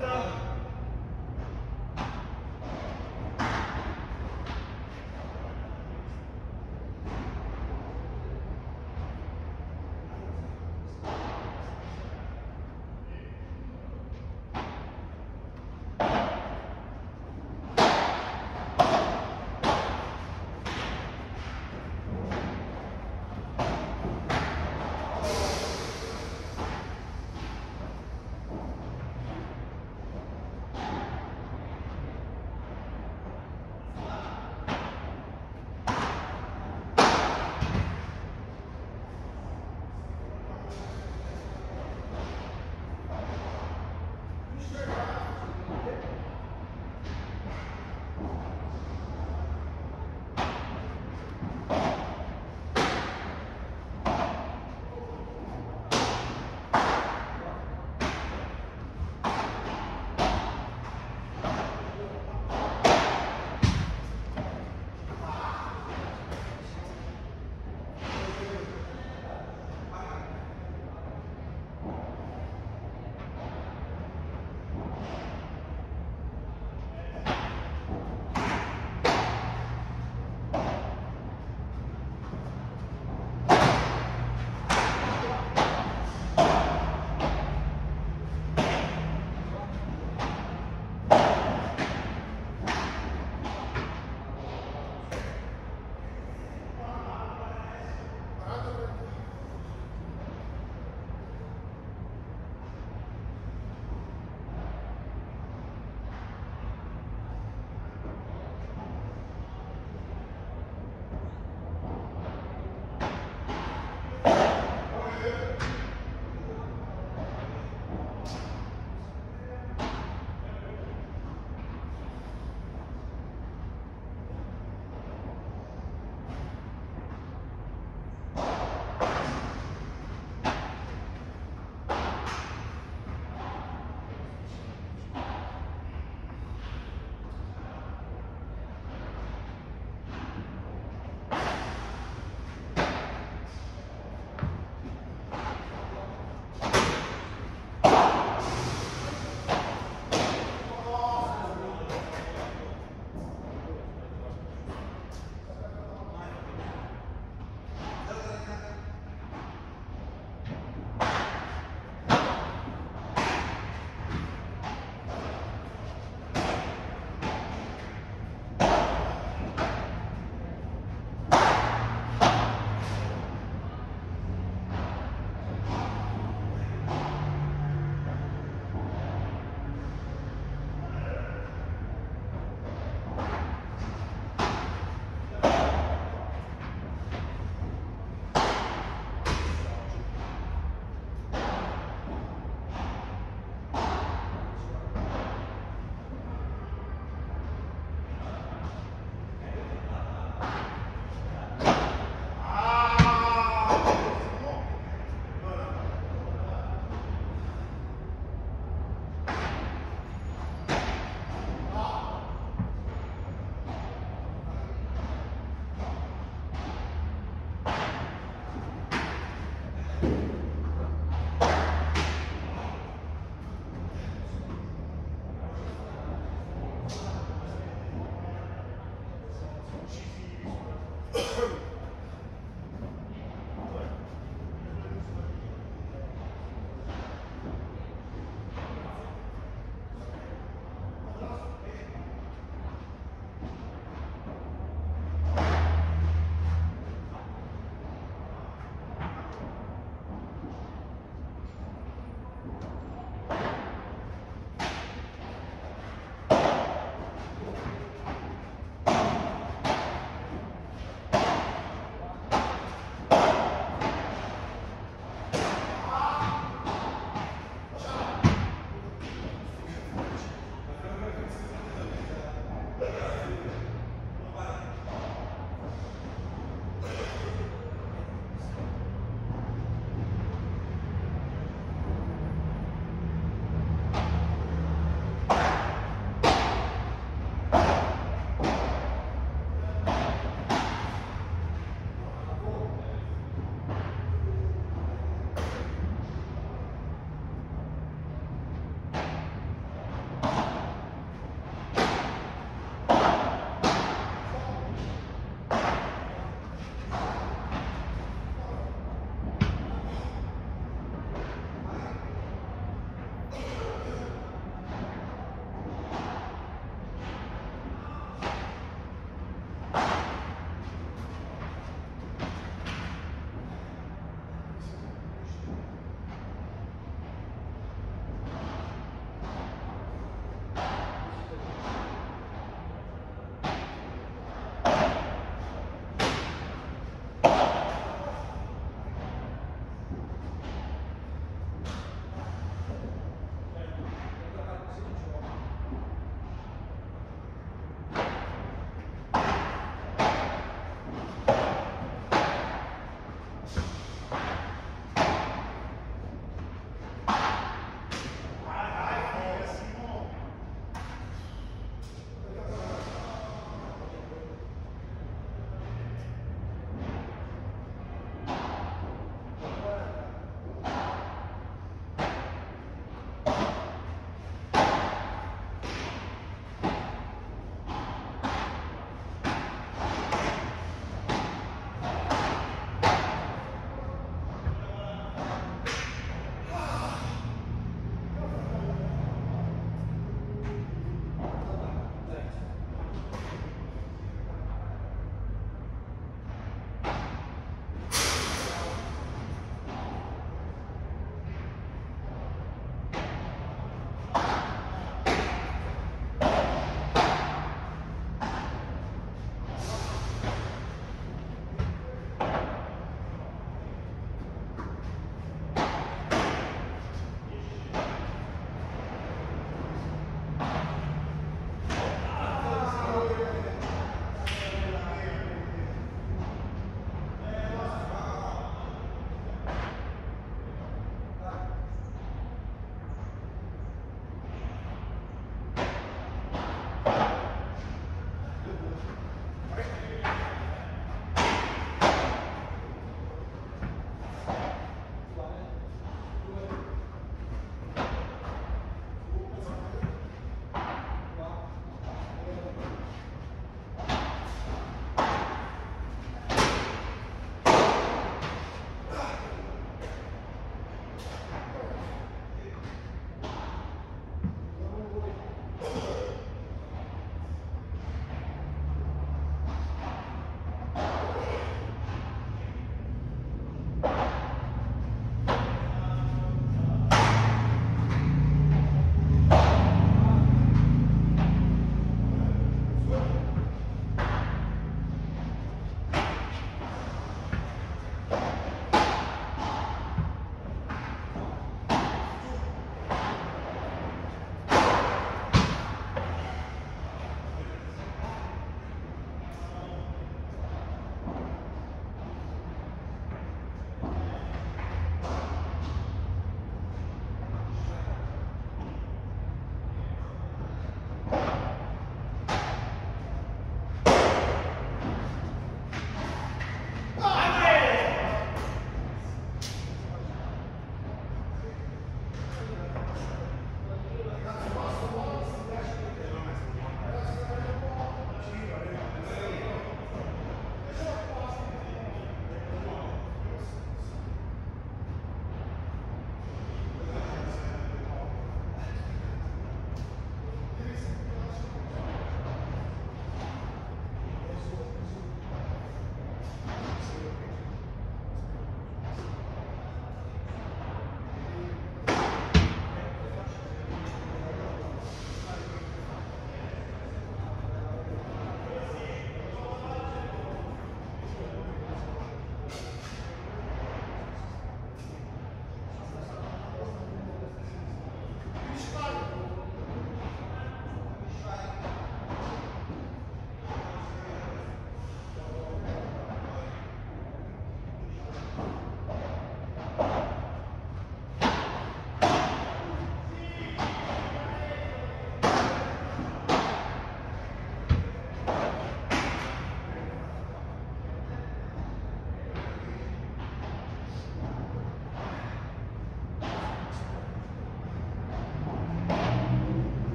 Atlanta.